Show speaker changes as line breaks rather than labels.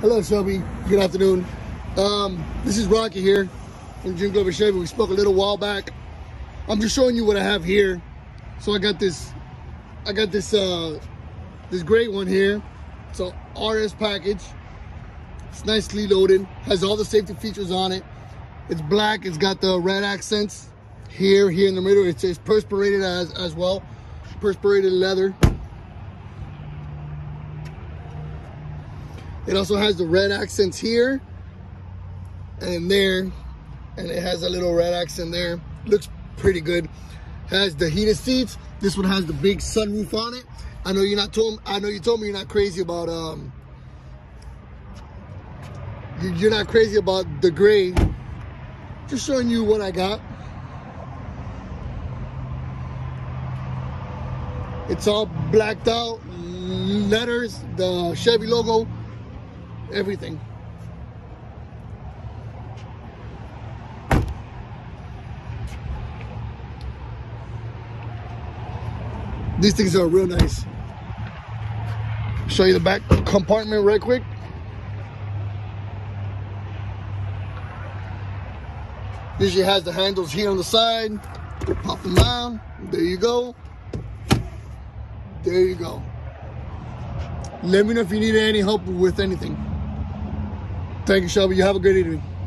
Hello, Shelbie. Good afternoon. Um, this is Rocky here from Jim Glover Chevy. We spoke a little while back. I'm just showing you what I have here. So I got this, I got this, uh, this great one here. It's a RS package. It's nicely loaded. Has all the safety features on it. It's black. It's got the red accents here, here in the middle. It's, it's perspirated as as well. Perspirated leather. It also has the red accents here and there. And it has a little red accent there. Looks pretty good. Has the heated seats. This one has the big sunroof on it. I know you're not told I know you told me you're not crazy about um you're not crazy about the gray. Just showing you what I got. It's all blacked out, letters, the Chevy logo, everything. These things are real nice. Show you the back compartment right quick. Usually has the handles here on the side. Pop them down. There you go. There you go. Let me know if you need any help with anything. Thank you, Shelbie. You have a good evening.